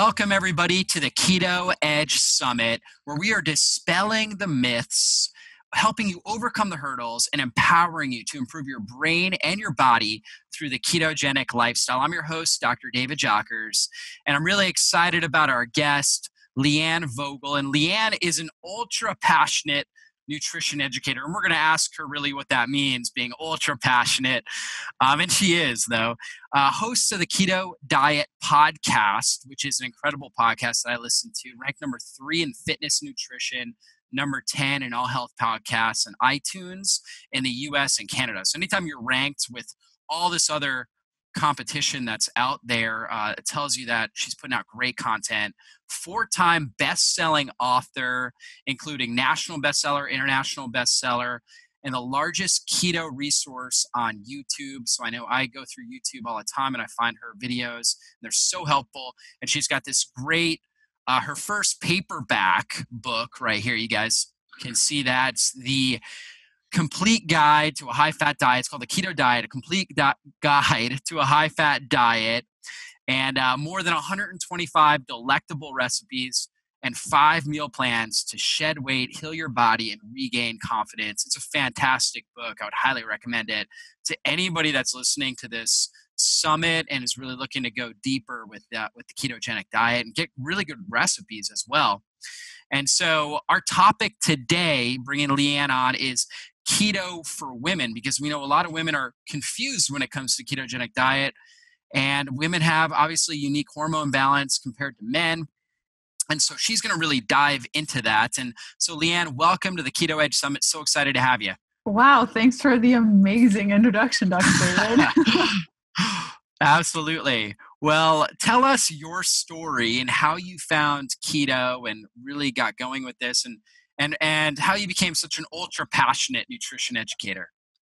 Welcome, everybody, to the Keto Edge Summit, where we are dispelling the myths, helping you overcome the hurdles, and empowering you to improve your brain and your body through the ketogenic lifestyle. I'm your host, Dr. David Jockers, and I'm really excited about our guest, Leanne Vogel. And Leanne is an ultra passionate nutrition educator. And we're going to ask her really what that means, being ultra passionate. Um, and she is, though. Uh, host of the Keto Diet Podcast, which is an incredible podcast that I listen to, ranked number three in fitness nutrition, number 10 in all health podcasts and iTunes in the US and Canada. So anytime you're ranked with all this other competition that's out there. Uh, it tells you that she's putting out great content. Four time best selling author, including national bestseller, international bestseller, and the largest keto resource on YouTube. So I know I go through YouTube all the time and I find her videos. They're so helpful. And she's got this great, uh, her first paperback book right here. You guys can see that. It's the complete guide to a high fat diet. It's called the Keto Diet, a complete di- guide to a high fat diet, and uh, more than 125 delectable recipes and five meal plans to shed weight, heal your body, and regain confidence. It's a fantastic book. I would highly recommend it to anybody that's listening to this summit and is really looking to go deeper with that with the ketogenic diet and get really good recipes as well. And so, our topic today, bringing Leanne on, is keto for women because we know a lot of women are confused when it comes to ketogenic diet and women have obviously unique hormone balance compared to men and so she's going to really dive into that and so leanne welcome to the keto edge summit. So excited to have you. Wow thanks for the amazing introduction dr david. Absolutely. Well tell us your story and how you found keto and really got going with this and and and how you became such an ultra passionate nutrition educator.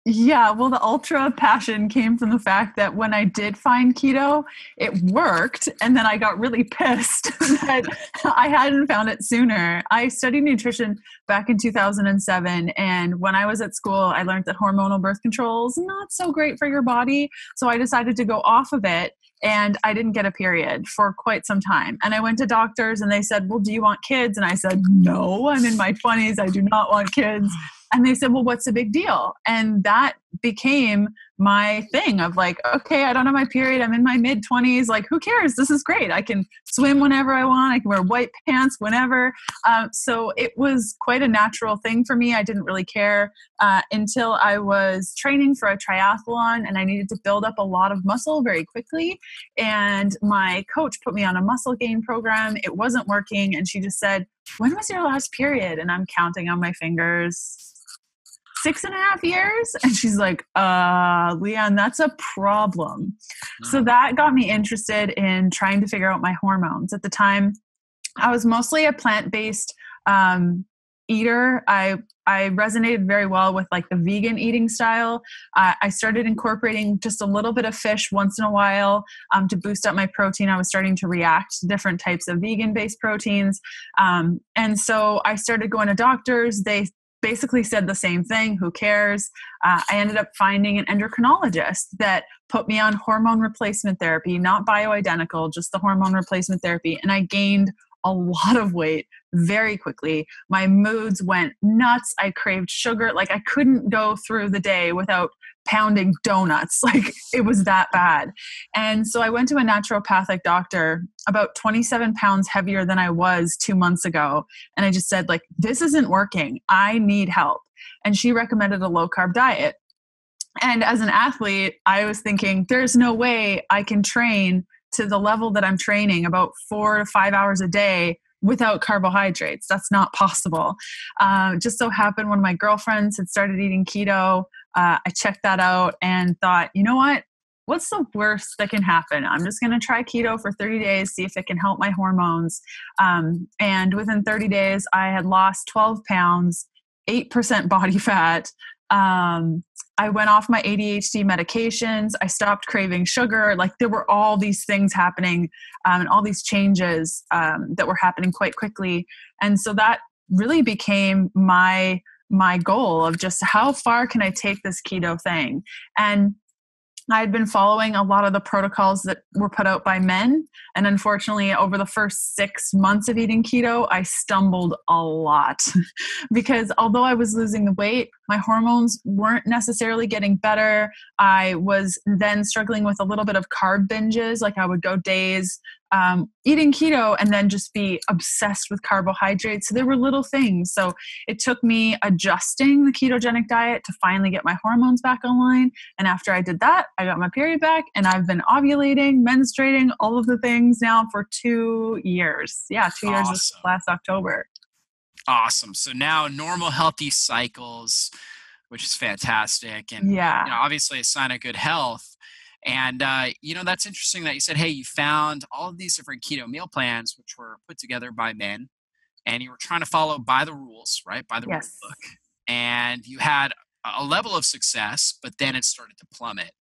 Yeah, well, the ultra passion came from the fact that when I did find keto, it worked. And then I got really pissed that I hadn't found it sooner. I studied nutrition back in 2007. And when I was at school, I learned that hormonal birth control is not so great for your body. So I decided to go off of it and I didn't get a period for quite some time. And I went to doctors and they said, Well, do you want kids? And I said, No, I'm in my 20s. I do not want kids. And they said, Well, what's the big deal? And that became my thing of like, okay, I don't have my period. I'm in my mid 20s. Like, who cares? This is great. I can swim whenever I want. I can wear white pants whenever. Um, so it was quite a natural thing for me. I didn't really care uh, until I was training for a triathlon and I needed to build up a lot of muscle very quickly. And my coach put me on a muscle gain program. It wasn't working. And she just said, When was your last period? And I'm counting on my fingers six and a half years? And she's like uh leanne that's a problem. So that got me interested in trying to figure out my hormones. At the time i was mostly a plant-based um, eater. I i resonated very well with like the vegan eating style. Uh, i started incorporating just a little bit of fish once in a while um, to boost up my protein. I was starting to react to different types of vegan based proteins. Um, and so i started going to doctors. They basically said the same thing who cares? Uh, i ended up finding an endocrinologist that put me on hormone replacement therapy not bioidentical just the hormone replacement therapy and i gained a lot of weight very quickly. My moods went nuts. I craved sugar. Like I couldn't go through the day without pounding donuts. Like it was that bad. And so I went to a naturopathic doctor about 27 pounds heavier than I was two months ago. And I just said, like, this isn't working. I need help. And she recommended a low carb diet. And as an athlete, I was thinking, there's no way I can train to the level that I'm training about four to five hours a day without carbohydrates. That's not possible. Uh, just so happened when my girlfriends had started eating keto, uh, I checked that out and thought, you know what? What's the worst that can happen? I'm just going to try keto for 30 days, see if it can help my hormones. Um, and within 30 days, I had lost 12 pounds, 8% body fat. Um, I went off my ADHD medications. I stopped craving sugar. Like there were all these things happening um, and all these changes um, that were happening quite quickly. And so that really became my my goal of just how far can I take this keto thing? And I had been following a lot of the protocols that were put out by men. And unfortunately, over the first six months of eating keto, I stumbled a lot because although I was losing the weight, my hormones weren't necessarily getting better. I was then struggling with a little bit of carb binges. Like I would go days um, eating keto and then just be obsessed with carbohydrates. So there were little things. So it took me adjusting the ketogenic diet to finally get my hormones back online. And after I did that, I got my period back and I've been ovulating, menstruating, all of the things now for two years. Yeah, two awesome. years last October. Awesome. So now normal, healthy cycles, which is fantastic. And yeah, you know, obviously a sign of good health and, uh, you know, that's interesting that you said, hey, you found all of these different keto meal plans, which were put together by men, and you were trying to follow by the rules, right? By the yes. rule book. And you had a level of success, but then it started to plummet.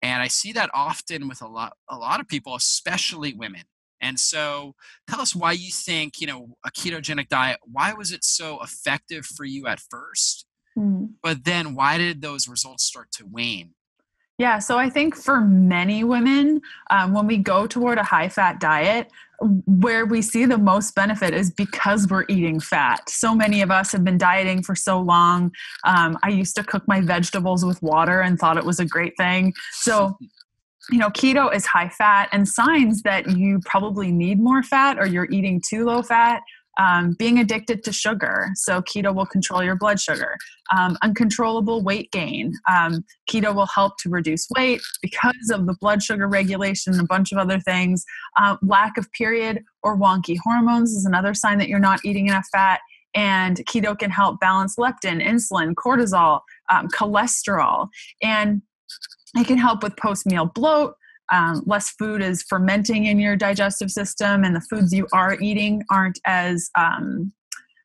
And I see that often with a lot, a lot of people, especially women. And so tell us why you think, you know, a ketogenic diet, why was it so effective for you at first? Mm. But then why did those results start to wane? Yeah, so I think for many women, um, when we go toward a high fat diet, where we see the most benefit is because we're eating fat. So many of us have been dieting for so long. Um, I used to cook my vegetables with water and thought it was a great thing. So, you know, keto is high fat, and signs that you probably need more fat or you're eating too low fat um, being addicted to sugar. So, keto will control your blood sugar. Um, uncontrollable weight gain. Um, keto will help to reduce weight because of the blood sugar regulation and a bunch of other things. Uh, lack of period or wonky hormones is another sign that you're not eating enough fat. And keto can help balance leptin, insulin, cortisol, um, cholesterol. And it can help with post meal bloat, um, less food is fermenting in your digestive system and the foods you are eating aren't as um,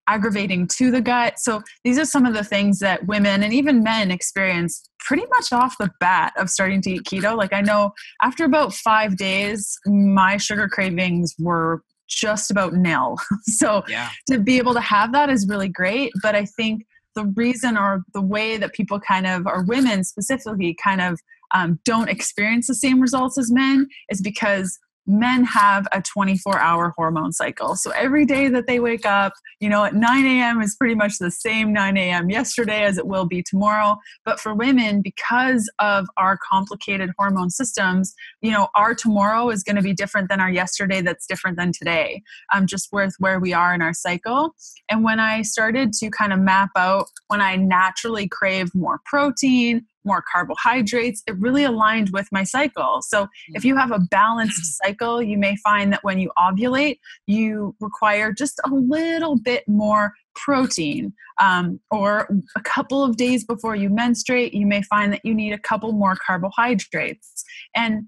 aggravating to the gut. So these are some of the things that women and even men experience pretty much off the bat of starting to eat keto. Like i know after about five days my sugar cravings were just about nil. So yeah. to be able to have that is really great but i think the reason or the way that people kind of or women specifically kind of um, don't experience the same results as men is because men have a 24 hour hormone cycle. So every day that they wake up, you know, at 9 a.m. is pretty much the same 9 a.m. yesterday as it will be tomorrow. But for women, because of our complicated hormone systems, you know, our tomorrow is going to be different than our yesterday, that's different than today, um, just with where we are in our cycle. And when I started to kind of map out when I naturally crave more protein, more carbohydrates. It really aligned with my cycle. So, if you have a balanced mm-hmm. cycle, you may find that when you ovulate, you require just a little bit more protein. Um, or a couple of days before you menstruate, you may find that you need a couple more carbohydrates. And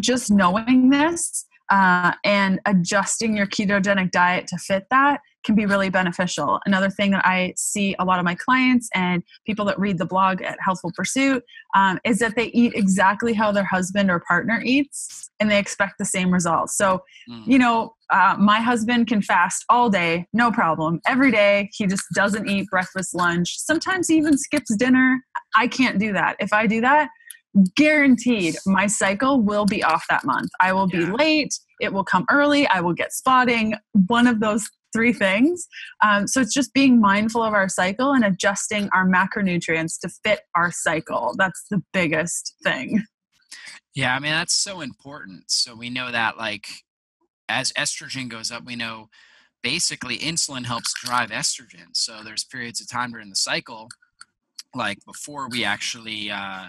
just knowing this uh, and adjusting your ketogenic diet to fit that can be really beneficial. Another thing that I see a lot of my clients and people that read the blog at Healthful Pursuit um, is that they eat exactly how their husband or partner eats and they expect the same results. So, mm. you know, uh, my husband can fast all day, no problem. Every day, he just doesn't eat breakfast, lunch. Sometimes he even skips dinner. I can't do that. If I do that, guaranteed my cycle will be off that month. I will be yeah. late. It will come early. I will get spotting. One of those three things. Um, so it's just being mindful of our cycle and adjusting our macronutrients to fit our cycle. That's the biggest thing. Yeah, I mean, that's so important. So we know that, like, as estrogen goes up, we know basically insulin helps drive estrogen. So there's periods of time during the cycle like before we actually uh,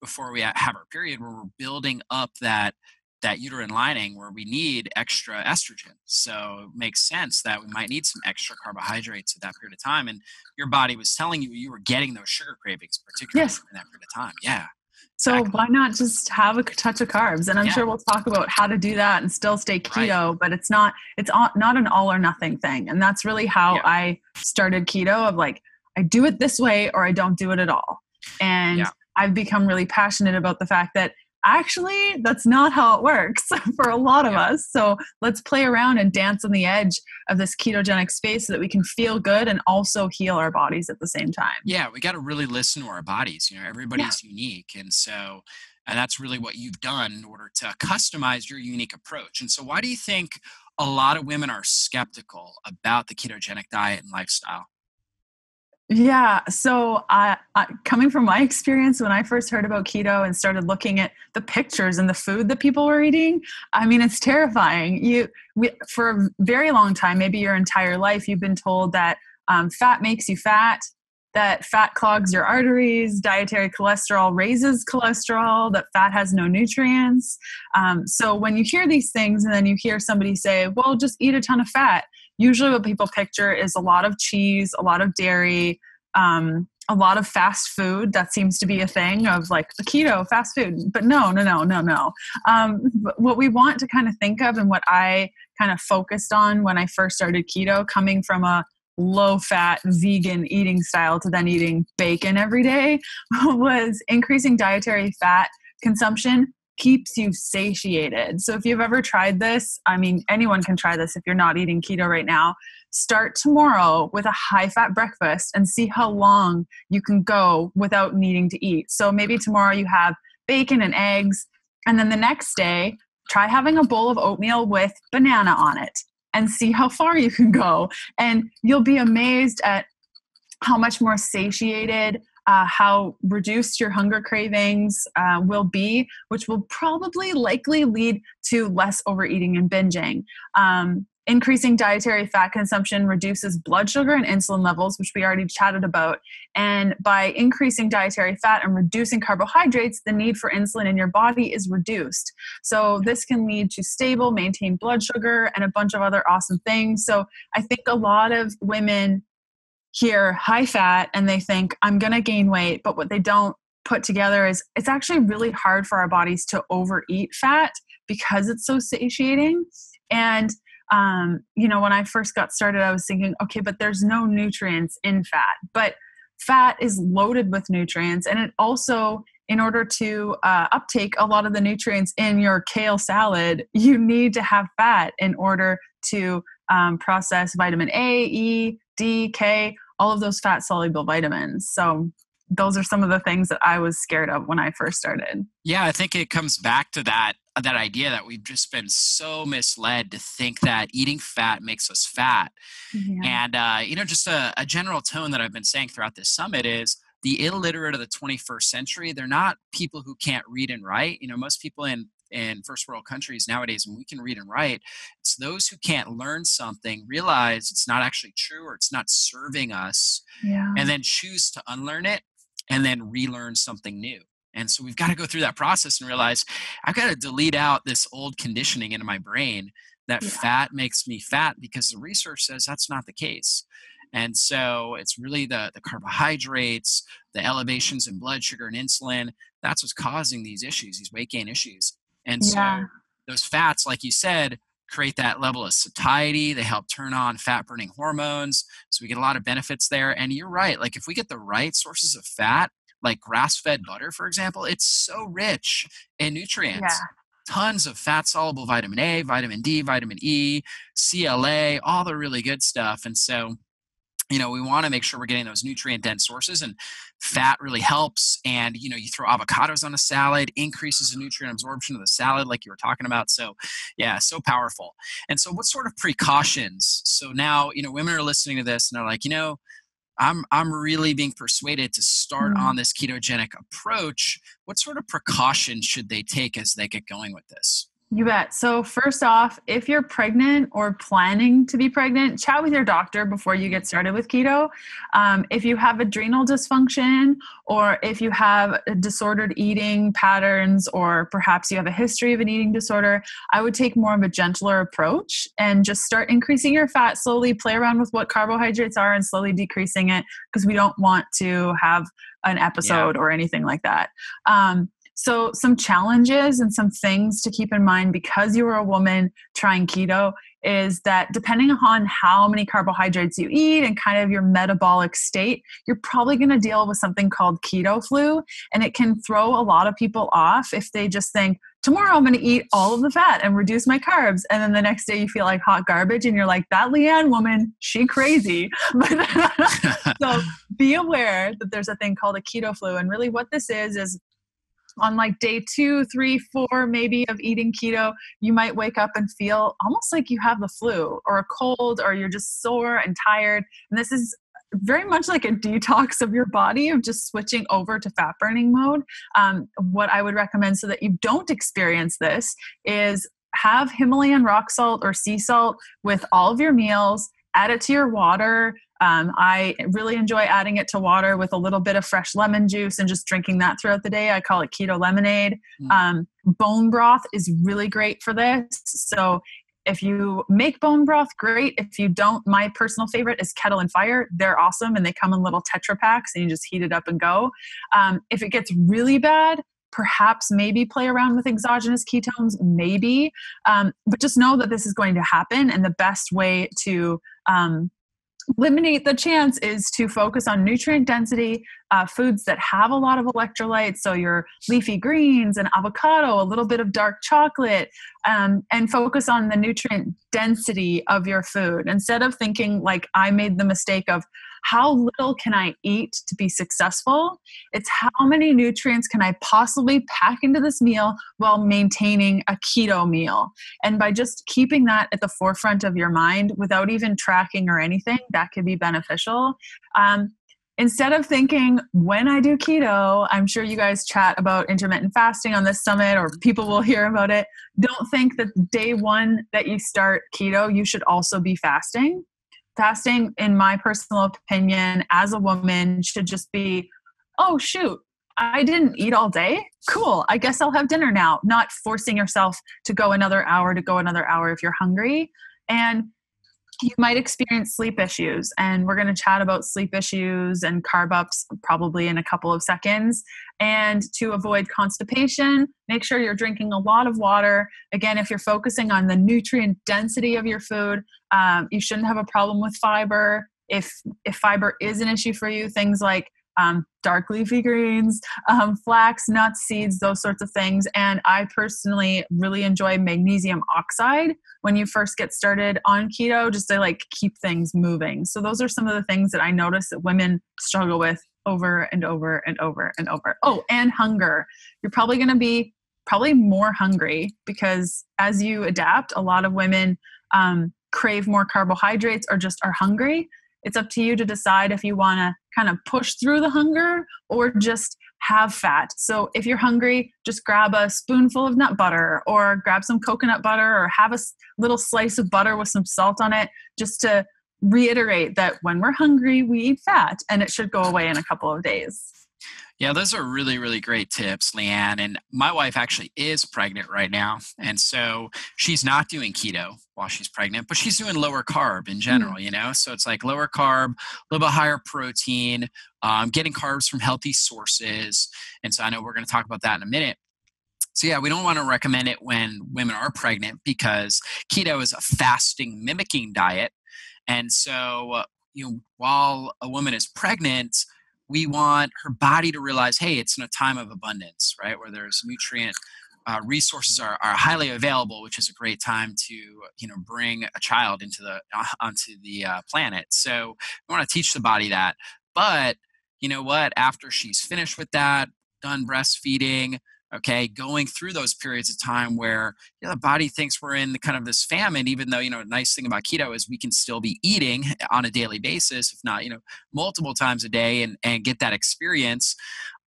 before we have our period where we're building up that that uterine lining where we need extra estrogen. So it makes sense that we might need some extra carbohydrates at that period of time. And your body was telling you you were getting those sugar cravings, particularly yes. in that period of time. Yeah. So exactly. why not just have a touch of carbs? And I'm yeah. sure we'll talk about how to do that and still stay keto, right. but it's not it's not an all or nothing thing. And that's really how yeah. I started keto of like I do it this way or I don't do it at all. And yeah. I've become really passionate about the fact that actually, that's not how it works for a lot of us. So let's play around and dance on the edge of this ketogenic space so that we can feel good and also heal our bodies at the same time. Yeah, we got to really listen to our bodies. You know, everybody's yeah. unique. And so, and that's really what you've done in order to customize your unique approach. And so, why do you think a lot of women are skeptical about the ketogenic diet and lifestyle? Yeah. So, I, I, coming from my experience, when I first heard about keto and started looking at the pictures and the food that people were eating, I mean, it's terrifying. You, we, for a very long time, maybe your entire life, you've been told that um, fat makes you fat, that fat clogs your arteries, dietary cholesterol raises cholesterol, that fat has no nutrients. Um, so, when you hear these things and then you hear somebody say, well, just eat a ton of fat usually what people picture is a lot of cheese, a lot of dairy, um, a lot of fast food. That seems to be a thing of like keto fast food. But no, no, no, no, no. Um, what we want to kind of think of and what I kind of focused on when I first started keto, coming from a low fat vegan eating style to then eating bacon every day, was increasing dietary fat consumption keeps you satiated. So if you've ever tried this, I mean, anyone can try this if you're not eating keto right now. Start tomorrow with a high fat breakfast and see how long you can go without needing to eat. So maybe tomorrow you have bacon and eggs, and then the next day, try having a bowl of oatmeal with banana on it and see how far you can go. And you'll be amazed at how much more satiated uh, how reduced your hunger cravings uh, will be, which will probably likely lead to less overeating and binging. Um, increasing dietary fat consumption reduces blood sugar and insulin levels, which we already chatted about. And by increasing dietary fat and reducing carbohydrates, the need for insulin in your body is reduced. So, this can lead to stable, maintained blood sugar and a bunch of other awesome things. So, I think a lot of women hear high fat and they think i'm going to gain weight but what they don't put together is it's actually really hard for our bodies to overeat fat because it's so satiating. And um, you know when i first got started i was thinking okay but there's no nutrients in fat but fat is loaded with nutrients and it also in order to uh, uptake a lot of the nutrients in your kale salad you need to have fat in order to um, process vitamin a e D, K, all of those fat soluble vitamins. So those are some of the things that I was scared of when I first started. Yeah, I think it comes back to that that idea that we've just been so misled to think that eating fat makes us fat. Yeah. And uh, you know, just a, a general tone that I've been saying throughout this summit is the illiterate of the 21st century. They're not people who can't read and write. You know, most people in in first world countries nowadays when we can read and write it's those who can't learn something realize it's not actually true or it's not serving us yeah. and then choose to unlearn it and then relearn something new and so we've got to go through that process and realize i've got to delete out this old conditioning into my brain that yeah. fat makes me fat because the research says that's not the case and so it's really the, the carbohydrates, the elevations in blood sugar and insulin, that's what's causing these issues, these weight gain issues. And yeah. so those fats, like you said, create that level of satiety. They help turn on fat burning hormones. So we get a lot of benefits there. And you're right. Like if we get the right sources of fat, like grass fed butter, for example, it's so rich in nutrients. Yeah. Tons of fat soluble vitamin A, vitamin D, vitamin E, CLA, all the really good stuff. And so you know we want to make sure we're getting those nutrient dense sources and fat really helps and you know you throw avocados on a salad increases the nutrient absorption of the salad like you were talking about so yeah so powerful. And so what sort of precautions? So now you know women are listening to this and they're like you know i'm i'm really being persuaded to start mm-hmm. on this ketogenic approach. What sort of precautions should they take as they get going with this you bet. So, first off, if you're pregnant or planning to be pregnant, chat with your doctor before you get started with keto. Um, if you have adrenal dysfunction, or if you have disordered eating patterns, or perhaps you have a history of an eating disorder, I would take more of a gentler approach and just start increasing your fat slowly, play around with what carbohydrates are and slowly decreasing it because we don't want to have an episode yeah. or anything like that. Um, so, some challenges and some things to keep in mind because you are a woman trying keto is that depending on how many carbohydrates you eat and kind of your metabolic state, you're probably going to deal with something called keto flu. And it can throw a lot of people off if they just think, tomorrow I'm going to eat all of the fat and reduce my carbs. And then the next day you feel like hot garbage and you're like, that Leanne woman, she crazy. so be aware that there's a thing called a keto flu. And really what this is, is on like day two, three, four, maybe of eating keto, you might wake up and feel almost like you have the flu or a cold or you're just sore and tired. And this is very much like a detox of your body of just switching over to fat burning mode. Um, what I would recommend so that you don't experience this is have Himalayan rock salt or sea salt with all of your meals, add it to your water. Um, I really enjoy adding it to water with a little bit of fresh lemon juice and just drinking that throughout the day. I call it keto lemonade. Mm. Um, bone broth is really great for this. So if you make bone broth, great. If you don't, my personal favorite is Kettle and Fire. They're awesome and they come in little Tetra packs and you just heat it up and go. Um, if it gets really bad, perhaps maybe play around with exogenous ketones, maybe. Um, but just know that this is going to happen. And the best way to um, eliminate the chance is to focus on nutrient density uh, foods that have a lot of electrolytes. So your leafy greens and avocado a little bit of dark chocolate um, and focus on the nutrient density of your food. Instead of thinking like i made the mistake of how little can I eat to be successful? It's how many nutrients can I possibly pack into this meal while maintaining a keto meal? And by just keeping that at the forefront of your mind without even tracking or anything, that could be beneficial. Um, instead of thinking when I do keto, I'm sure you guys chat about intermittent fasting on this summit or people will hear about it. Don't think that day one that you start keto, you should also be fasting fasting in my personal opinion as a woman should just be oh shoot i didn't eat all day? Cool i guess i'll have dinner now not forcing yourself to go another hour to go another hour if you're hungry. And you might experience sleep issues and we're going to chat about sleep issues and carb ups probably in a couple of seconds. And to avoid constipation make sure you're drinking a lot of water. Again if you're focusing on the nutrient density of your food um, you shouldn't have a problem with fiber. If if fiber is an issue for you things like um, dark leafy greens, um, flax, nuts, seeds, those sorts of things. And I personally really enjoy magnesium oxide when you first get started on keto, just to like keep things moving. So those are some of the things that I notice that women struggle with over and over and over and over. Oh, and hunger. You're probably going to be probably more hungry because as you adapt, a lot of women um, crave more carbohydrates or just are hungry. It's up to you to decide if you want to kind of push through the hunger or just have fat. So if you're hungry, just grab a spoonful of nut butter or grab some coconut butter or have a little slice of butter with some salt on it just to reiterate that when we're hungry, we eat fat and it should go away in a couple of days. Yeah, those are really, really great tips, Leanne. And my wife actually is pregnant right now. And so she's not doing keto while she's pregnant, but she's doing lower carb in mm. general, mm. you know? So it's like lower carb, a little bit higher protein, um, getting carbs from healthy sources. And so I know we're going to talk about that in a minute. So, yeah, we don't want to recommend it when women are pregnant because keto is a fasting mimicking diet. And so, you know, while a woman is pregnant, we want her body to realize, hey, it's in a time of abundance, right? Where there's nutrient uh, resources are, are highly available, which is a great time to you know bring a child into the uh, onto the uh, planet. So we want to teach the body that. But you know what? After she's finished with that, done breastfeeding, okay going through those periods of time where you know, the body thinks we're in the kind of this famine even though you know nice thing about keto is we can still be eating on a daily basis if not you know multiple times a day and, and get that experience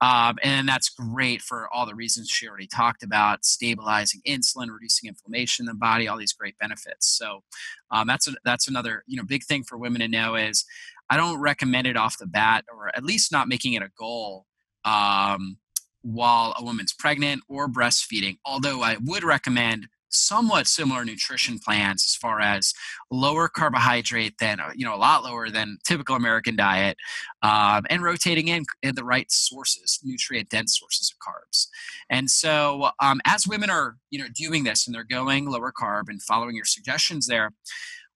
um, and that's great for all the reasons she already talked about stabilizing insulin reducing inflammation in the body all these great benefits. So um, that's a, that's another you know big thing for women to know is i don't recommend it off the bat or at least not making it a goal um, while a woman's pregnant or breastfeeding. Although I would recommend somewhat similar nutrition plans as far as lower carbohydrate than uh, you know a lot lower than typical American diet, um, and rotating in, in the right sources, nutrient dense sources of carbs. And so um, as women are you know doing this and they're going lower carb and following your suggestions there,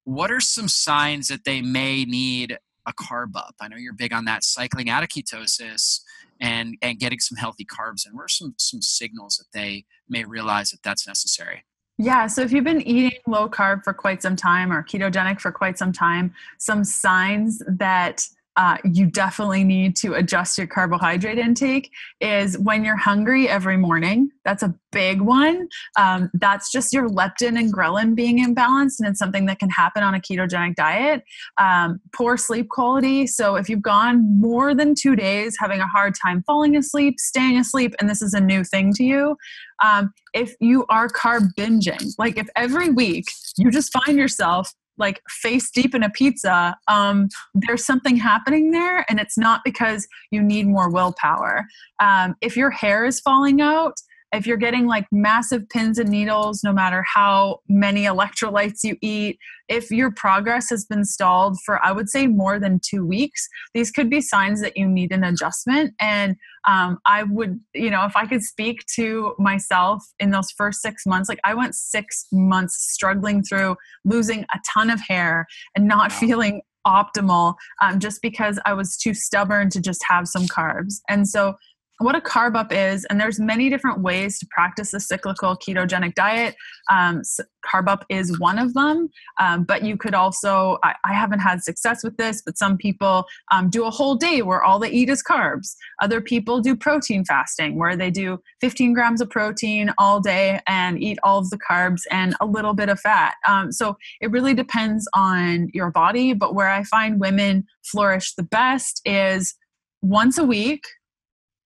what are some signs that they may need a carb up? I know you're big on that, cycling out of ketosis and and getting some healthy carbs in. What are some some signals that they may realize that that's necessary? Yeah, so if you've been eating low carb for quite some time or ketogenic for quite some time, some signs that uh, you definitely need to adjust your carbohydrate intake is when you're hungry every morning. That's a big one. Um, that's just your leptin and ghrelin being imbalanced, and it's something that can happen on a ketogenic diet. Um, poor sleep quality. So, if you've gone more than two days having a hard time falling asleep, staying asleep, and this is a new thing to you, um, if you are carb binging, like if every week you just find yourself like face deep in a pizza, um, there's something happening there, and it's not because you need more willpower. Um, if your hair is falling out, if you're getting like massive pins and needles, no matter how many electrolytes you eat, if your progress has been stalled for, I would say, more than two weeks, these could be signs that you need an adjustment. And um, I would, you know, if I could speak to myself in those first six months, like I went six months struggling through losing a ton of hair and not feeling optimal um, just because I was too stubborn to just have some carbs. And so what a carb up is and there's many different ways to practice a cyclical ketogenic diet. Um, carb up is one of them um, but you could also I, I, haven't had success with this but some people um, do a whole day where all they eat is carbs. Other people do protein fasting where they do 15 grams of protein all day and eat all of the carbs and a little bit of fat. Um, so it really depends on your body but where i find women flourish the best is once a week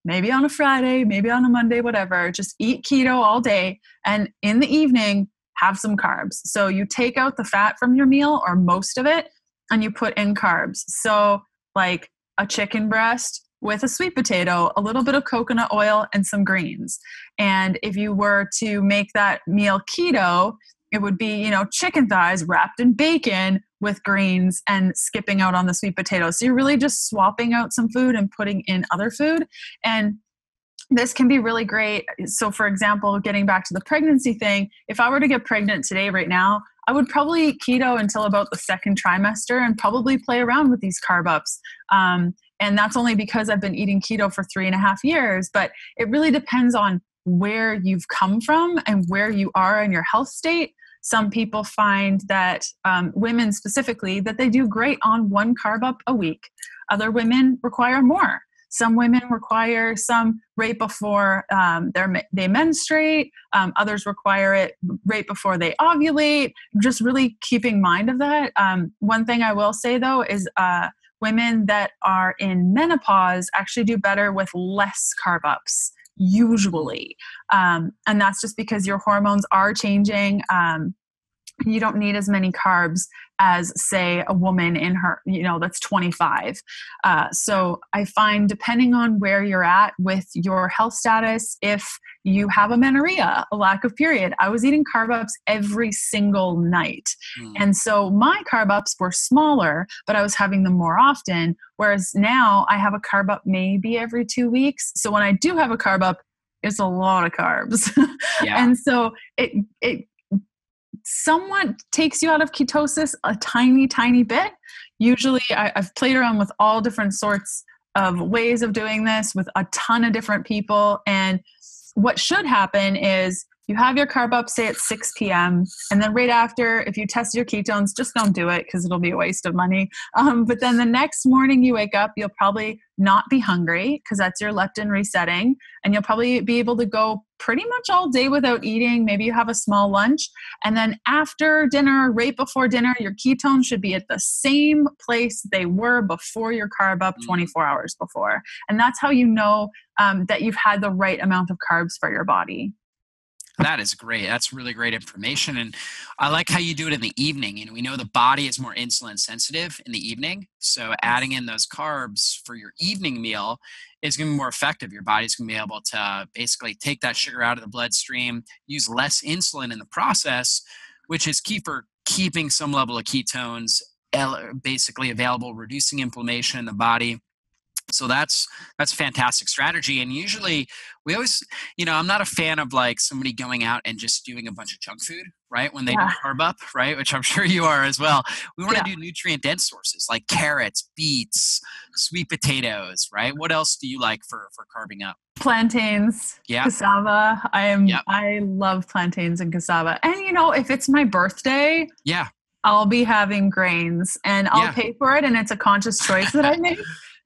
maybe on a Friday, maybe on a Monday, whatever. Just eat keto all day. And in the evening, have some carbs. So you take out the fat from your meal or most of it and you put in carbs. So, like a chicken breast with a sweet potato, a little bit of coconut oil, and some greens. And if you were to make that meal keto, it would be, you know, chicken thighs wrapped in bacon with greens and skipping out on the sweet potatoes. So you're really just swapping out some food and putting in other food. And this can be really great. So, for example, getting back to the pregnancy thing, if I were to get pregnant today, right now, I would probably eat keto until about the second trimester and probably play around with these carb ups. Um, and that's only because I've been eating keto for three and a half years. But it really depends on where you've come from and where you are in your health state some people find that um, women specifically that they do great on one carb up a week. Other women require more. Some women require some right before um, they menstruate. Um, others require it right before they ovulate. Just really keeping mind of that. Um, one thing i will say though is uh, women that are in menopause actually do better with less carb ups usually. Um, and that's just because your hormones are changing. Um, you don't need as many carbs as say a woman in her you know that's 25 uh, so i find depending on where you're at with your health status if you have amenorrhea a lack of period i was eating carb ups every single night mm. and so my carb ups were smaller but i was having them more often whereas now i have a carb up maybe every two weeks so when i do have a carb up it's a lot of carbs yeah. and so it it somewhat takes you out of ketosis a tiny, tiny bit. Usually, I, I've played around with all different sorts of ways of doing this with a ton of different people. And what should happen is you have your carb up say at 6 p.m and then right after if you test your ketones just don't do it because it'll be a waste of money. Um, but then the next morning you wake up you'll probably not be hungry because that's your leptin resetting and you'll probably be able to go pretty much all day without eating. Maybe you have a small lunch and then after dinner right before dinner your ketones should be at the same place they were before your carb up mm. 24 hours before and that's how you know um, that you've had the right amount of carbs for your body That is great. That's really great information. And I like how you do it in the evening. And we know the body is more insulin sensitive in the evening. So adding in those carbs for your evening meal is going to be more effective. Your body's going to be able to basically take that sugar out of the bloodstream, use less insulin in the process, which is key for keeping some level of ketones basically available, reducing inflammation in the body so that's that's a fantastic strategy and usually we always you know i'm not a fan of like somebody going out and just doing a bunch of junk food right when they yeah. do carb up right which i'm sure you are as well we want to yeah. do nutrient dense sources like carrots beets sweet potatoes right what else do you like for for carbing up plantains yeah cassava i am yep. i love plantains and cassava and you know if it's my birthday yeah I'll be having grains and I'll yeah. pay for it and it's a conscious choice that I make.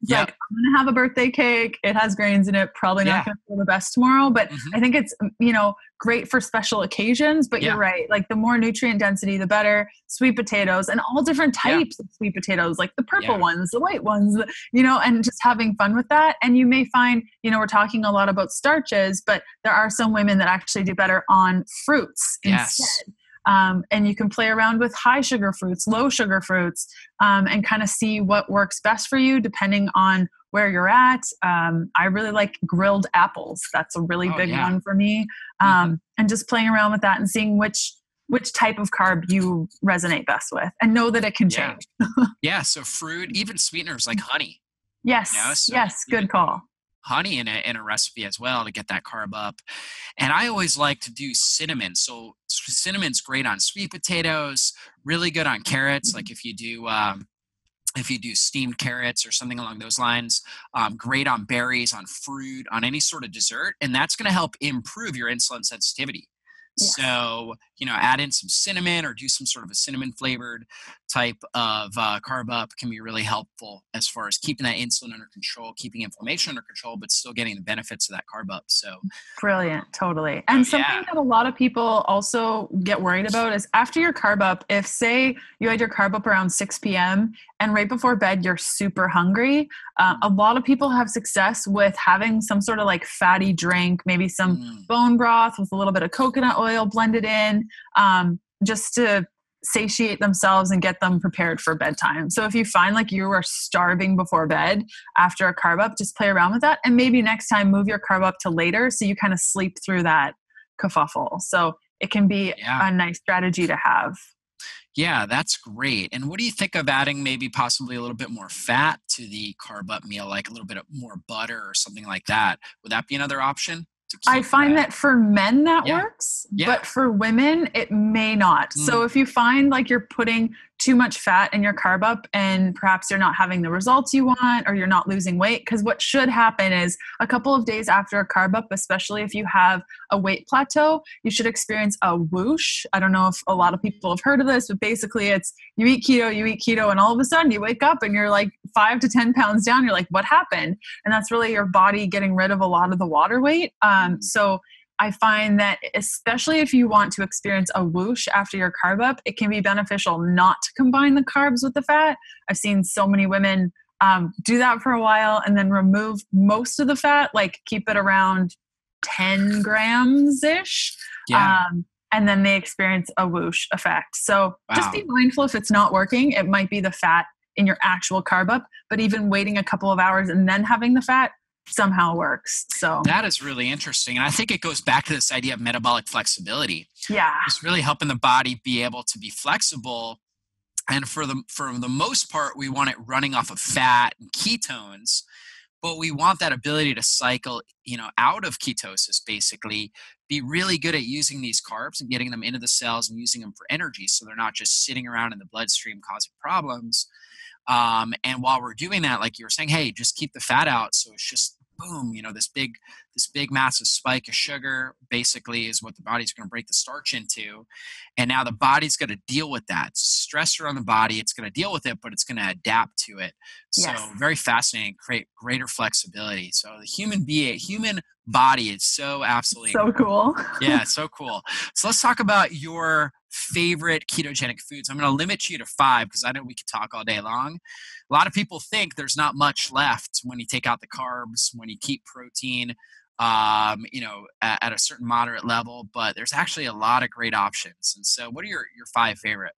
It's yep. like I'm gonna have a birthday cake. It has grains in it. Probably not yeah. gonna feel the best tomorrow, but mm-hmm. I think it's mm, you know great for special occasions. But yeah. you're right. Like the more nutrient density, the better. Sweet potatoes and all different types yeah. of sweet potatoes, like the purple ones, the white ones. You know, and just having fun with that. And you may find you know we're talking a lot about starches, but there are some women that actually do better on fruits yes. instead. Um, and you can play around with high sugar fruits, low sugar fruits, um, and kind of see what works best for you depending on where you're at. Um, I really like grilled apples. That's a really oh, big yeah. one for me. Um, mm-hmm. And just playing around with that and seeing which which type of carb you resonate best with, and know that it can change. Yeah, yeah so fruit, even sweeteners like honey. Yes. You know, so yes. Good call honey in a, in a recipe as well to get that carb up. And I always like to do cinnamon. So cinnamon's great on sweet potatoes, really good on carrots. Like if you do, um, if you do steamed carrots or something along those lines, um, great on berries, on fruit, on any sort of dessert. And that's going to help improve your insulin sensitivity. So, you know, add in some cinnamon or do some sort of a cinnamon flavored type of uh, carb up can be really helpful as far as keeping that insulin under control, keeping inflammation under control, but still getting the benefits of that carb up. So brilliant, totally. And something yeah. that a lot of people also get worried about is after your carb up, if say you had your carb up around 6 p.m. and right before bed you're super hungry, uh, a lot of people have success with having some sort of like fatty drink, maybe some mm. bone broth with a little bit of coconut oil blended in. Um, just to satiate themselves and get them prepared for bedtime. So if you find like you are starving before bed after a carb up, just play around with that. And maybe next time move your carb up to later so you kind of sleep through that kerfuffle. So it can be yeah. a nice strategy to have. Yeah, that's great. And what do you think of adding maybe possibly a little bit more fat to the carb up meal, like a little bit more butter or something like that? Would that be another option? I find that. that. for men that yeah. works, yeah. but for women it may not. Mm. So if you find like you're putting too much fat in your carb up and perhaps you're not having the results you want or you're not losing weight. Because what should happen is a couple of days after a carb up especially if you have a weight plateau you should experience a whoosh. I don't know if a lot of people have heard of this but basically it's you eat keto you eat keto and all of a sudden you wake up and you're like five to ten pounds down. You're like what happened? And that's really your body getting rid of a lot of the water weight. Um, so I find that especially if you want to experience a whoosh after your carb up, it can be beneficial not to combine the carbs with the fat. I've seen so many women um, do that for a while and then remove most of the fat, like keep it around 10 grams ish. Yeah. Um, and then they experience a whoosh effect. So wow. just be mindful if it's not working, it might be the fat in your actual carb up, but even waiting a couple of hours and then having the fat somehow works. So that is really interesting. And I think it goes back to this idea of metabolic flexibility. Yeah. It's really helping the body be able to be flexible. And for the for the most part, we want it running off of fat and ketones, but we want that ability to cycle, you know, out of ketosis basically, be really good at using these carbs and getting them into the cells and using them for energy so they're not just sitting around in the bloodstream causing problems. Um, and while we're doing that, like you were saying, hey, just keep the fat out. So it's just boom, you know, this big, this big massive spike of sugar basically is what the body's going to break the starch into. And now the body's going to deal with that. It's stressor on the body. It's going to deal with it, but it's going to adapt to it. So yes. very fascinating, create greater flexibility. So the human being, human body is so absolutely so cool. yeah, so cool. So let's talk about your favorite ketogenic foods. I'm going to limit you to five because I know we could talk all day long. A lot of people think there's not much left when you take out the carbs, when you keep protein. um, you know, at, at, a certain moderate level, but there's actually a lot of great options. And so, what are your, your five favorite?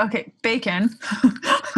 Okay, bacon.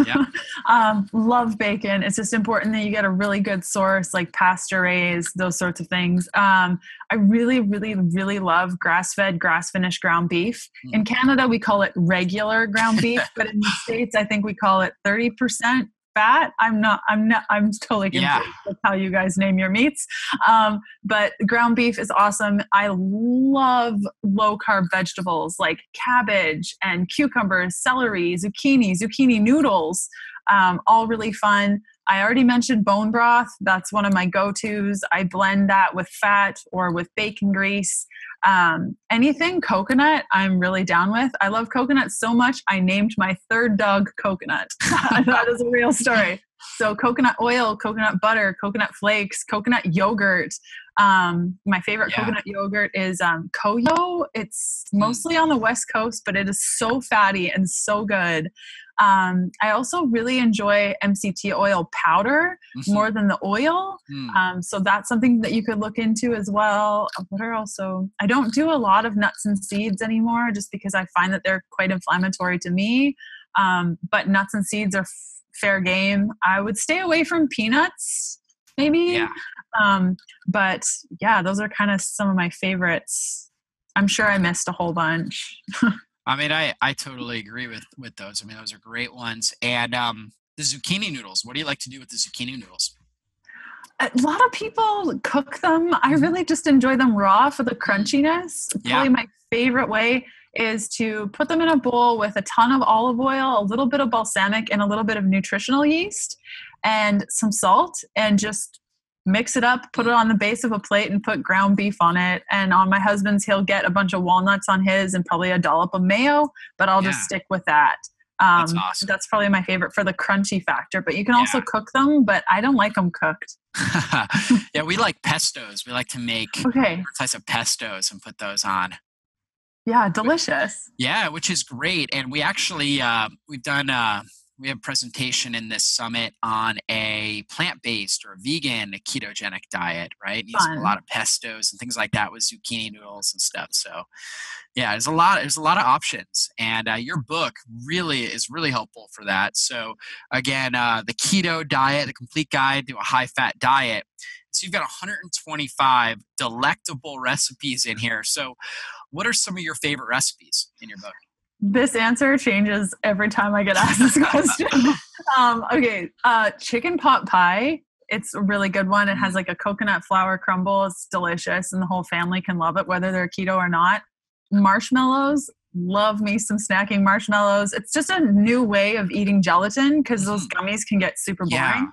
yeah. um, love bacon. It's just important that you get a really good source, like pasture raised, those sorts of things. Um, I really, really, really love grass fed, grass finished ground beef. Mm. In Canada, we call it regular ground beef, but in the States, I think we call it 30% fat. I'm not. I'm not. I'm totally confused yeah. with how you guys name your meats. Um, but ground beef is awesome. I love low carb vegetables like cabbage and cucumbers, celery, zucchini, zucchini noodles. Um, all really fun. I already mentioned bone broth. That's one of my go tos. I blend that with fat or with bacon grease. Um, anything coconut, I'm really down with. I love coconut so much, I named my third dog Coconut. that is a real story. So, coconut oil, coconut butter, coconut flakes, coconut yogurt. Um, my favorite yeah. coconut yogurt is um, Koyo. It's mostly on the West Coast, but it is so fatty and so good. Um, I also really enjoy MCT oil powder mm-hmm. more than the oil. Mm. Um, so that's something that you could look into as well. What are also, I don't do a lot of nuts and seeds anymore just because I find that they're quite inflammatory to me. Um, but nuts and seeds are f- fair game. I would stay away from peanuts, maybe. Yeah. Um, but yeah, those are kind of some of my favorites. I'm sure I missed a whole bunch. I mean, I, I totally agree with, with those. I mean, those are great ones. And um, the zucchini noodles, what do you like to do with the zucchini noodles? A lot of people cook them. I mm-hmm. really just enjoy them raw for the crunchiness. Yeah. Probably my favorite way is to put them in a bowl with a ton of olive oil, a little bit of balsamic, and a little bit of nutritional yeast and some salt, and just mix it up, put it on the base of a plate, and put ground beef on it. And on my husband's, he'll get a bunch of walnuts on his and probably a dollop of mayo, but I'll yeah. just stick with that. Um, that's awesome. That's probably my favorite for the crunchy factor. But you can yeah. also cook them, but I don't like them cooked. yeah, we like pestos. We like to make okay. types of pestos and put those on. Yeah, delicious. Yeah, which is great. And we actually uh, we've done uh, we have a presentation in this summit on a plant-based or vegan ketogenic diet, right? Using a lot of pestos and things like that with zucchini noodles and stuff. So, yeah, there's a lot. There's a lot of options, and uh, your book really is really helpful for that. So, again, uh, the keto diet, the complete guide to a high-fat diet. So you've got 125 delectable recipes in here. So, what are some of your favorite recipes in your book? This answer changes every time I get asked this question. um, okay, uh, chicken pot pie. It's a really good one. It has like a coconut flour crumble. It's delicious, and the whole family can love it, whether they're keto or not. Marshmallows. Love me some snacking marshmallows. It's just a new way of eating gelatin because those mm. gummies can get super boring. Yeah.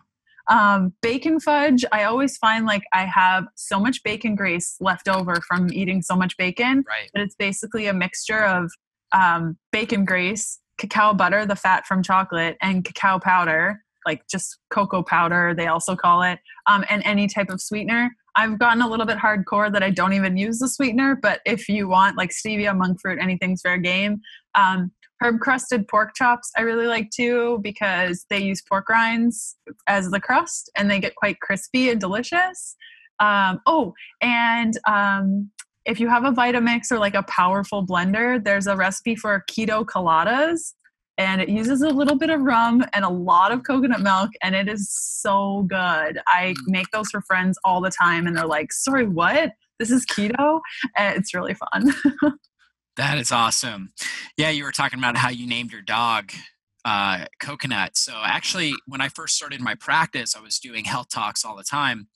Um, bacon fudge, I always find like I have so much bacon grease left over from eating so much bacon. Right. But it's basically a mixture of um, bacon grease, cacao butter, the fat from chocolate, and cacao powder, like just cocoa powder, they also call it, um, and any type of sweetener. I've gotten a little bit hardcore that I don't even use the sweetener, but if you want like stevia, monk fruit, anything's fair game. Um, herb crusted pork chops I really like too because they use pork rinds as the crust and they get quite crispy and delicious. Um, oh, and um, if you have a Vitamix or like a powerful blender, there's a recipe for keto coladas and it uses a little bit of rum and a lot of coconut milk and it is so good. I mm. make those for friends all the time and they're like, "Sorry, what? This is keto?" And it's really fun. that is awesome. Yeah, you were talking about how you named your dog uh, coconut. So actually, when I first started my practice, I was doing health talks all the time,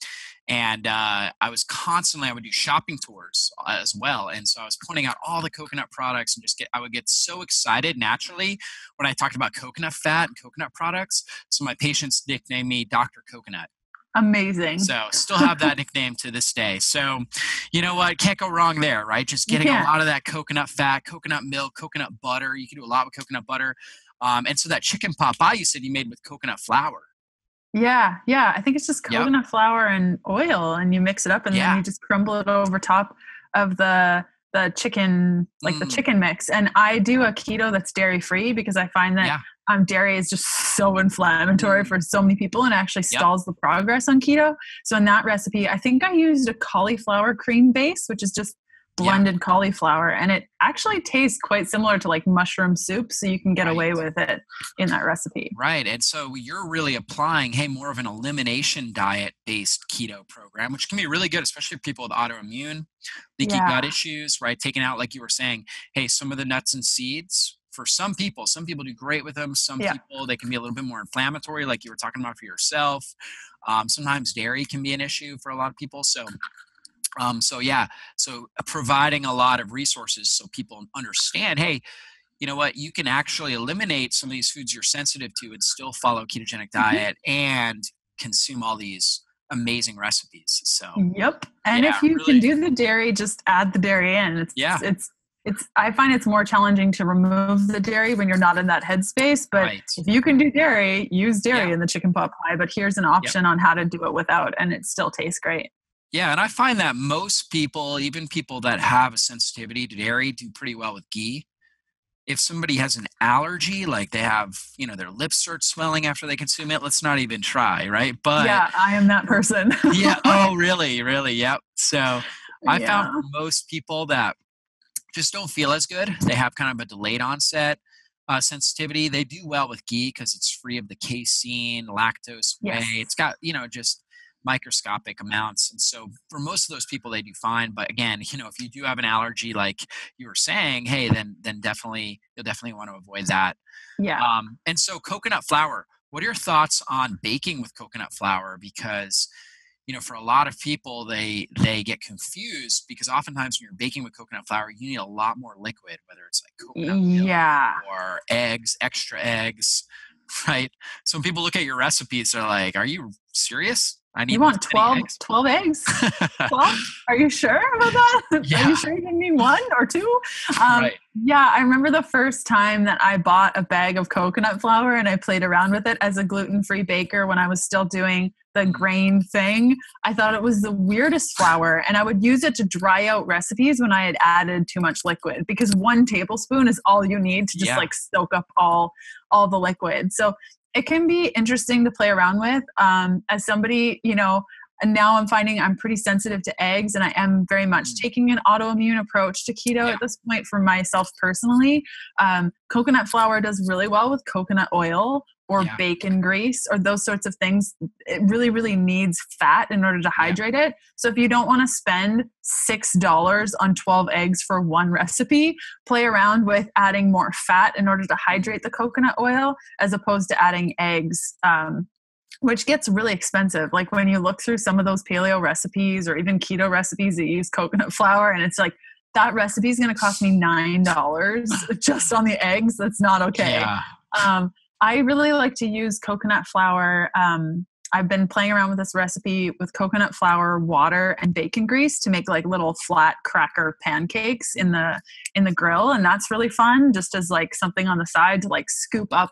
and uh, I was constantly I would do shopping tours uh, as well, and so I was pointing out all the coconut products and just get I would get so excited naturally when I talked about coconut fat and coconut products. So my patients nicknamed me Doctor Coconut. Amazing. So still have that nickname to this day. So you know what? Can't go wrong there, right? Just getting a lot of that coconut fat, coconut milk, coconut butter. You can do a lot with coconut butter. Um, and so that chicken pot pie you said you made with coconut flour. Yeah, yeah. I think it's just coconut yep. flour and oil, and you mix it up, and yeah. then you just crumble it over top of the the chicken, like mm. the chicken mix. And I do a keto that's dairy free because I find that yeah. um, dairy is just so inflammatory for so many people and actually stalls yep. the progress on keto. So in that recipe, I think I used a cauliflower cream base, which is just blended yeah. cauliflower and it actually tastes quite similar to like mushroom soup so you can get right. away with it in that recipe right and so you're really applying hey more of an elimination diet based keto program which can be really good especially for people with autoimmune leaky yeah. gut issues right taking out like you were saying hey some of the nuts and seeds for some people some people do great with them some yeah. people they can be a little bit more inflammatory like you were talking about for yourself um, sometimes dairy can be an issue for a lot of people so um, so yeah, so uh, providing a lot of resources so people understand, hey, you know what, you can actually eliminate some of these foods you're sensitive to and still follow ketogenic mm-hmm. diet mm-hmm. and consume all these amazing recipes. So yep, and yeah, if you really, can do the dairy, just add the dairy in. It's, yeah, it's it's i find it's more challenging to remove the dairy when you're not in that headspace but right. if you can do dairy use dairy yeah. in the chicken pot pie but here's an option yep. on how to do it without and it still tastes great yeah, and I find that most people, even people that have a sensitivity to dairy, do pretty well with ghee. If somebody has an allergy, like they have, you know, their lips start swelling after they consume it, let's not even try, right? But yeah, I am that person. yeah. Oh, really? Really? Yep. So I yeah. found for most people that just don't feel as good. They have kind of a delayed onset uh, sensitivity. They do well with ghee because it's free of the casein, lactose whey. Yes. It's got, you know, just microscopic amounts. And so for most of those people, they do fine. But again, you know, if you do have an allergy, like you were saying, hey, then then definitely you'll definitely want to avoid that. Yeah. Um, and so coconut flour. What are your thoughts on baking with coconut flour? Because you know, for a lot of people, they they get confused because oftentimes when you're baking with coconut flour, you need a lot more liquid, whether it's like coconut milk yeah. or eggs, extra eggs, right? So when people look at your recipes, they're like, "Are you serious? I need you want 12 eggs. 12 eggs 12 are you sure about that yeah. are you sure you can need one or two um, right. yeah i remember the first time that i bought a bag of coconut flour and i played around with it as a gluten-free baker when i was still doing the mm-hmm. grain thing i thought it was the weirdest flour and i would use it to dry out recipes when i had added too much liquid because one tablespoon is all you need to just yeah. like soak up all all the liquid so it can be interesting to play around with. Um, as somebody, you know, and now I'm finding I'm pretty sensitive to eggs, and I am very much mm. taking an autoimmune approach to keto yeah. at this point for myself personally. Um, coconut flour does really well with coconut oil or yeah. bacon grease or those sorts of things. It really, really needs fat in order to hydrate yeah. it. So if you don't want to spend $6 on 12 eggs for one recipe, play around with adding more fat in order to hydrate the coconut oil as opposed to adding eggs. Um, which gets really expensive. Like when you look through some of those paleo recipes or even keto recipes that use coconut flour, and it's like that recipe is going to cost me nine dollars just on the eggs. That's not okay. Yeah. Um, I really like to use coconut flour. Um, I've been playing around with this recipe with coconut flour, water, and bacon grease to make like little flat cracker pancakes in the in the grill, and that's really fun. Just as like something on the side to like scoop up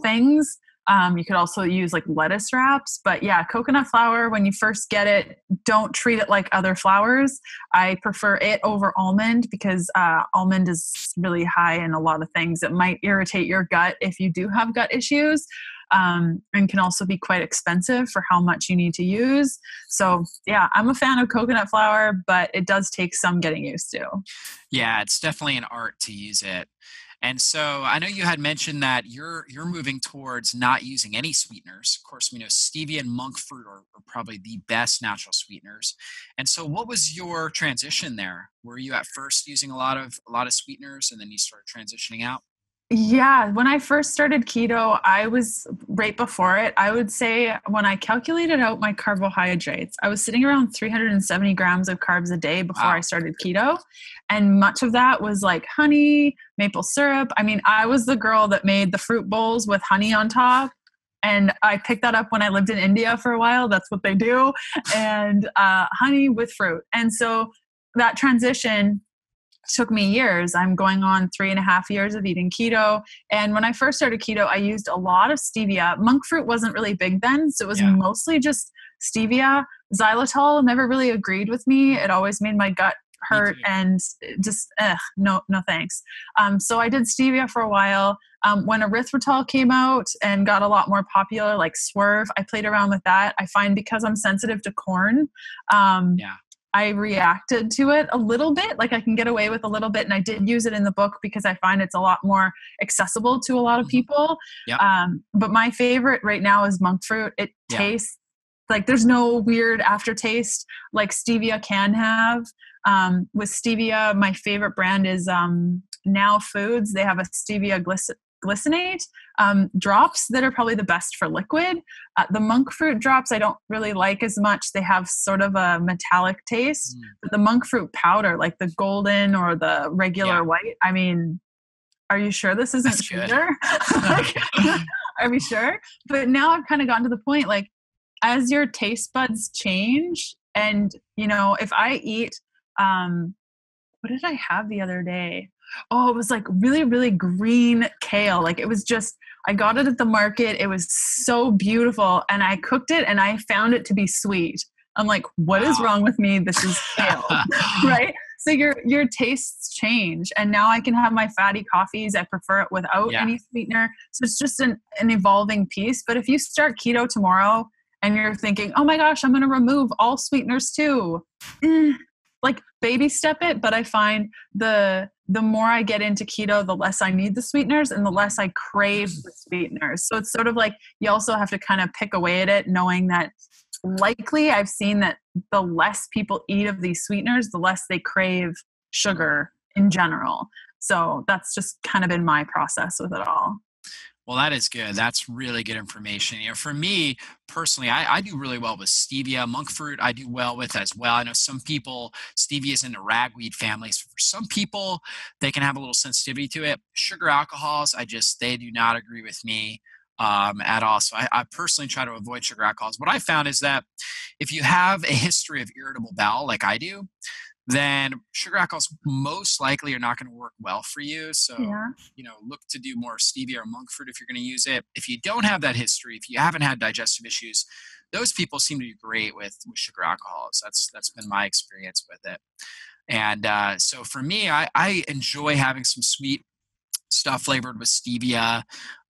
things. Um, you could also use like lettuce wraps, but yeah, coconut flour, when you first get it, don't treat it like other flours. I prefer it over almond because uh, almond is really high in a lot of things. It might irritate your gut if you do have gut issues. Um, and can also be quite expensive for how much you need to use. So, yeah, I'm a fan of coconut flour, but it does take some getting used to. Yeah, it's definitely an art to use it. And so I know you had mentioned that you're you're moving towards not using any sweeteners. Of course, we know stevia and monk fruit are, are, probably the best natural sweeteners. And so, what was your transition there? Were you at first using a lot of a lot of sweeteners, and then you started transitioning out? Yeah, when I first started keto, I was right before it. I would say when I calculated out my carbohydrates, I was sitting around 370 grams of carbs a day before wow. I started keto. And much of that was like honey, maple syrup. I mean, I was the girl that made the fruit bowls with honey on top. And I picked that up when I lived in India for a while. That's what they do. And uh, honey with fruit. And so that transition took me years. I'm going on three and a half years of eating keto. And when I first started keto, I used a lot of stevia. Monk fruit wasn't really big then, so it was yeah. mostly just stevia. Xylitol never really agreed with me. It always made my gut hurt and just ugh, no no thanks um, so i did stevia for a while Um, when erythritol came out and got a lot more popular, like Swerve, I played around with that. I find because I'm sensitive to corn, um, Yeah. I reacted to it a little bit. Like I can get away with a little bit, and I did use it in the book because I find it's a lot more accessible to a lot of Mhm. people. Yep. Um, but my favorite right now is monk fruit. It tastes like there's no weird aftertaste like stevia can have. Um, with stevia, my favorite brand is um, Now Foods. They have a stevia glyc- glycerite um, drops that are probably the best for liquid. Uh, the monk fruit drops I don't really like as much. They have sort of a metallic taste. Mm. But the monk fruit powder, like the golden or the regular Yeah. white, I mean, are you sure this isn't sugar? Like, are we sure? But now I've kind of gotten to the point like as your taste buds change, and you know, if I eat, um, what did I have the other day? Oh, it was like really, really green kale. Like it was just, I got it at the market. It was so beautiful. And I cooked it and I found it to be sweet. I'm like, what is Wow. wrong with me? This is kale. right? So your your tastes change. And now I can have my fatty coffees. I prefer it without Yeah. any sweetener. So it's just an, an evolving piece. But if you start keto tomorrow and you're thinking, oh my gosh, I'm gonna remove all sweeteners too. eh, like baby step it, but I find the the more I get into keto, the less I need the sweeteners and the less I crave the sweeteners. So it's sort of like you also have to kind of pick away at it, knowing that likely I've seen that the less people eat of these sweeteners, the less they crave sugar in general. So that's just kind of been my process with it all. Well, that is good. That's really good information. You know, for me personally, I, I do really well with stevia. Monk fruit, I do well with as well. I know some people, stevia is in the ragweed families. For some people, they can have a little sensitivity to it. Sugar alcohols, I just, they do not agree with me um, at all. So I, I personally try to avoid sugar alcohols. What I found is that if you have a history of irritable bowel, like I do, then sugar alcohols most likely are not going to work well for you. So Yeah. you know, look to do more stevia or monk fruit if you're going to use it. If you don't have that history, if you haven't had digestive issues, those people seem to be great with, with sugar alcohols. That's that's been my experience with it. And uh, so for me, I, I enjoy having some sweet stuff flavored with stevia,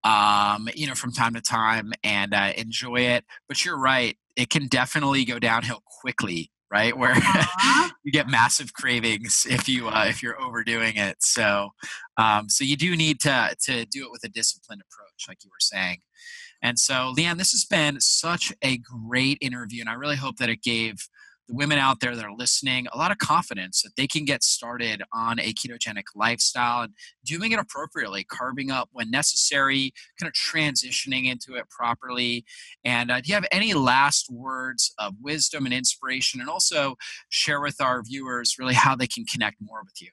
um, you know, from time to time, and uh, enjoy it. But you're right; it can definitely go downhill quickly, right? Where Aw. you get massive cravings if you uh, if you're overdoing it. So um, so you do need to to do it with a disciplined approach, like you were saying. And so, Leanne, this has been such a great interview, and I really hope that it gave the women out there that are listening a lot of confidence that they can get started on a ketogenic lifestyle and doing it appropriately, carbing up when necessary, kind of transitioning into it properly. And uh, do you have any last words of wisdom and inspiration, and also share with our viewers really how they can connect more with you?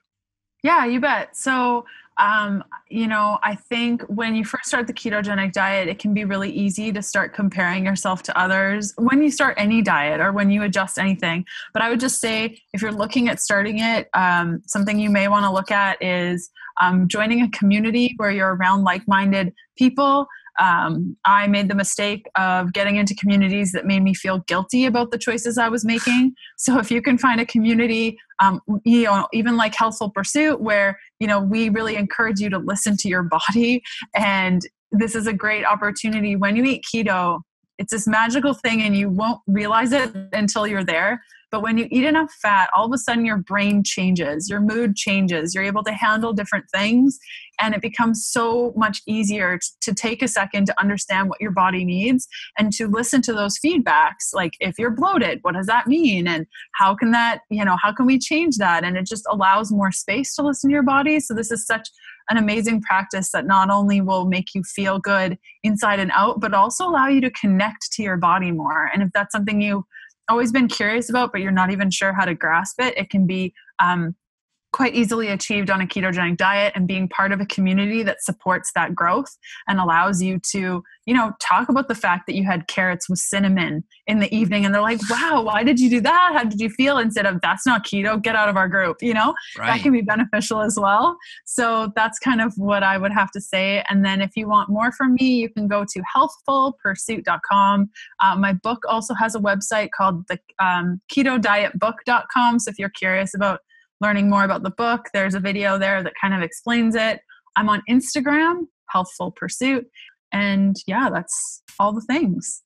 Yeah, you bet. So, um, you know, I think when you first start the ketogenic diet, it can be really easy to start comparing yourself to others when you start any diet or when you adjust anything. But I would just say if you're looking at starting it, um, something you may want to look at is um, joining a community where you're around like minded people. Um, I made the mistake of getting into communities that made me feel guilty about the choices I was making. So if you can find a community um, you know even like healthful pursuit where you know we really encourage you to listen to your body and this is a great opportunity when you eat keto it's this magical thing and you won't realize it until you're there but when you eat enough fat all of a sudden your brain changes your mood changes you're able to handle different things and it becomes so much easier to take a second to understand what your body needs and to listen to those feedbacks like if you're bloated what does that mean? And how can that you know how can we change that? And it just allows more space to listen to your body. So this is such an amazing practice that not only will make you feel good inside and out but also allow you to connect to your body more. And if that's something you've always been curious about but you're not even sure how to grasp it it can be um, quite easily achieved on a ketogenic diet and being part of a community that supports that growth and allows you to you know talk about the fact that you had carrots with cinnamon in the evening and they're like wow why did you do that? How did you feel? Instead of that's not keto get out of our group you know? That can be beneficial as well. So that's kind of what i would have to say. And then if you want more from me you can go to healthfulpursuit.com uh, my book also has a website called the um, ketodietbook.com so if you're curious about learning more about the book there's a video there that kind of explains it i'm on instagram healthful pursuit. And yeah, that's all the things.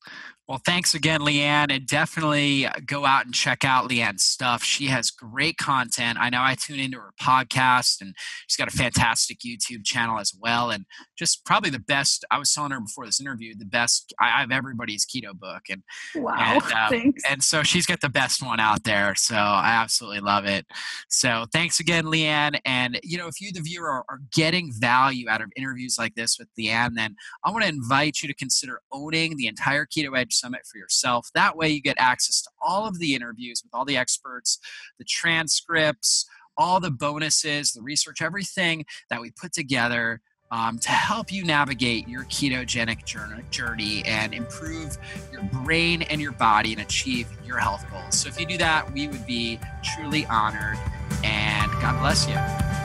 Well, thanks again, Leanne, and definitely go out and check out Leanne's stuff. She has great content. I know I tune into her podcast, and she's got a fantastic YouTube channel as well. And just probably the best. I was telling her before this interview, the best. I have everybody's keto book, and wow, and, uh, thanks. And so she's got the best one out there. So I absolutely love it. So thanks again, Leanne. And you know, if you, the viewer, are, are getting value out of interviews like this with Leanne, then I want to invite you to consider owning the entire Keto Edge Summit for yourself. That way, you get access to all of the interviews with all the experts, the transcripts, all the bonuses, the research, everything that we put together um, to help you navigate your ketogenic journey and improve your brain and your body and achieve your health goals. So, if you do that, we would be truly honored. And God bless you.